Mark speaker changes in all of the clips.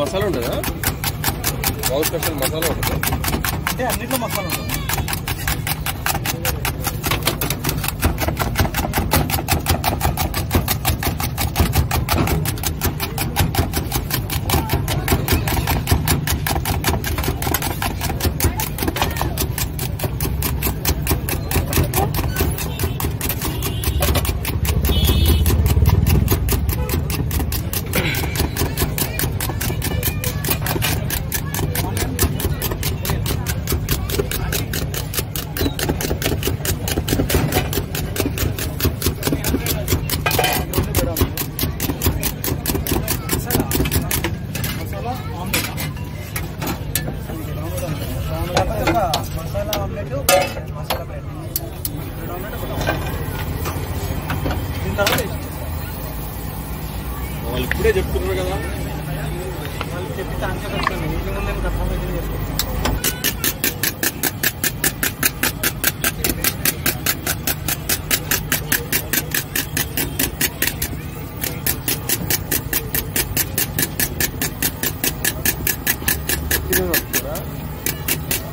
Speaker 1: మసాలా ఉంటుందా బాగు స్పెషల్ మసాలా ఉంటుంది
Speaker 2: అంటే అన్నింటిలో మసాలా ఉంటుంది? Masala omelette masala bread omelette बताओ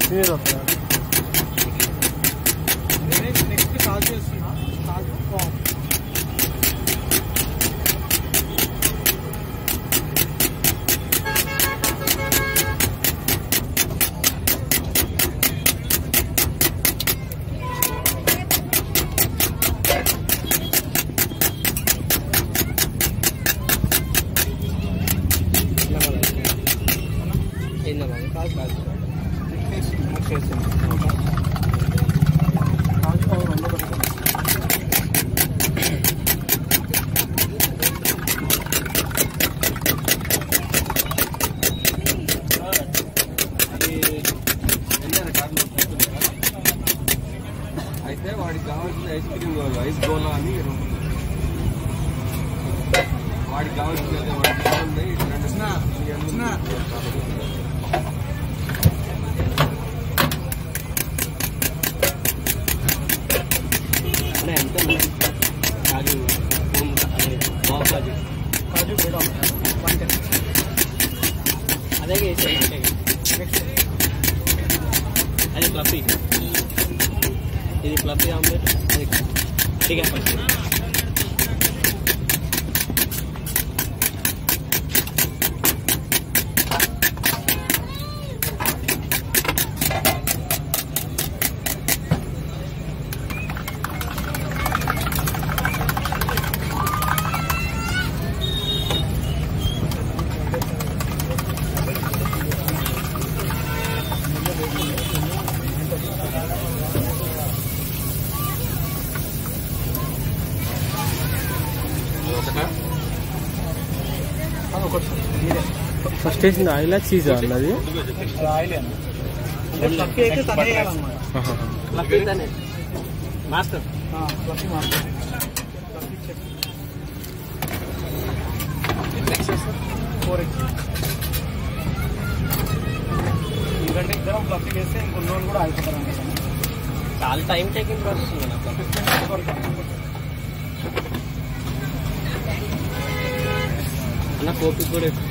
Speaker 2: तेज रफ्तार
Speaker 1: అయితే వాడికి కావాల్సిన ఐస్ క్రీమ్ ఐస్ గోలా అని వాడికి కావాల్సిన వాడికి కావాలి
Speaker 3: उपलब्ध है ठीक है। ఫస్ట్
Speaker 1: ఒకటా
Speaker 2: ఒకటి మీరే
Speaker 3: ఫస్ట్ వేసింది ఆయిల్ చీజ్ అన్నది
Speaker 2: అది ఆయిల్ అండి అంటే ఫ్లఫీ అయితే తనే వేయాలన్నమాట
Speaker 3: ఫ్లఫీ తనే మాస్టర్
Speaker 2: ఫ్లఫీ మాత్రం ఫ్లఫీ చెక్ ఫోర్ ఎక్స్ ఎందుకంటే ఇద్దరం ఫ్లఫీ వేస్తే ఇంకొన్ని రోజులు కూడా అయిపోతారు అన్నమాట
Speaker 3: చాలా టైం టేకింగ్ ప్రాసెస్ ఉంది నాకు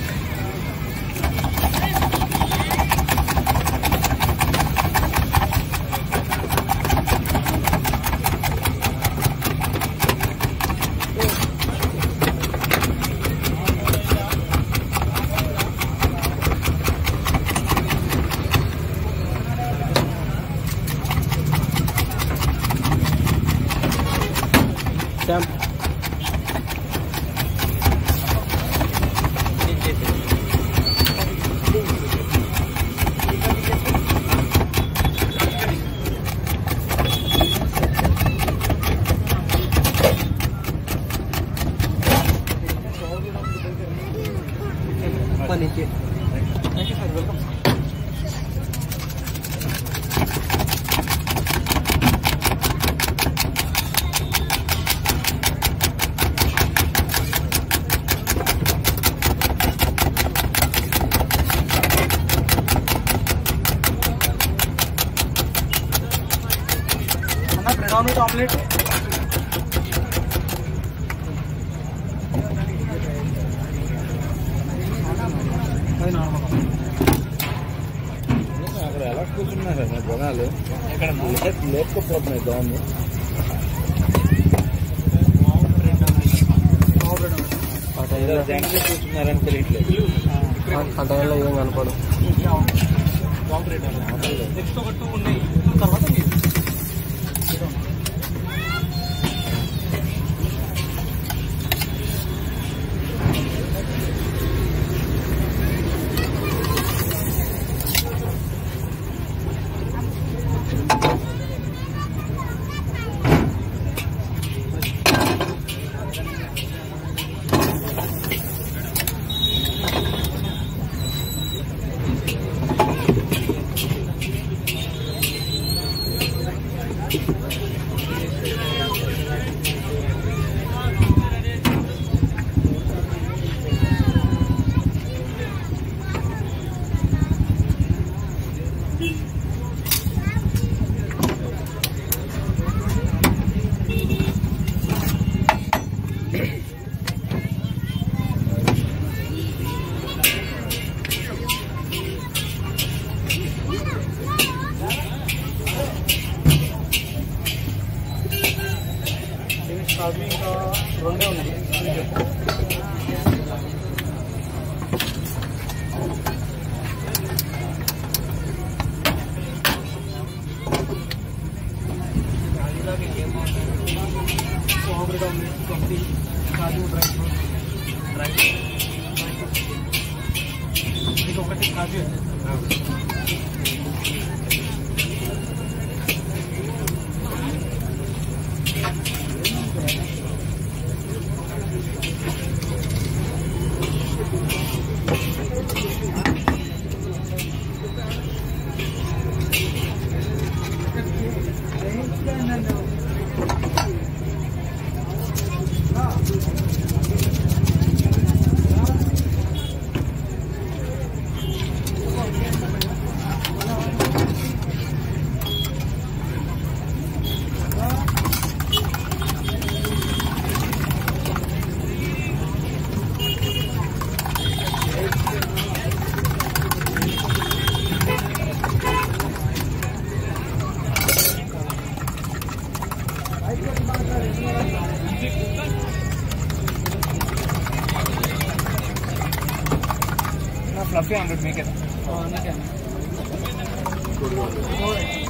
Speaker 2: आपका
Speaker 3: नीचे। Thank you sir
Speaker 4: welcome omelette కూర్చున్నారు జనాలు.
Speaker 3: ఎక్కడ
Speaker 4: లేకపోతున్నాయి దోమలు కూర్చున్నారని తెలియట్లేదు.
Speaker 2: ఆ టైంలో ఏం కనపడు
Speaker 3: lebih kayu dry No, no, no. fluffy 100 make it. Oh, okay.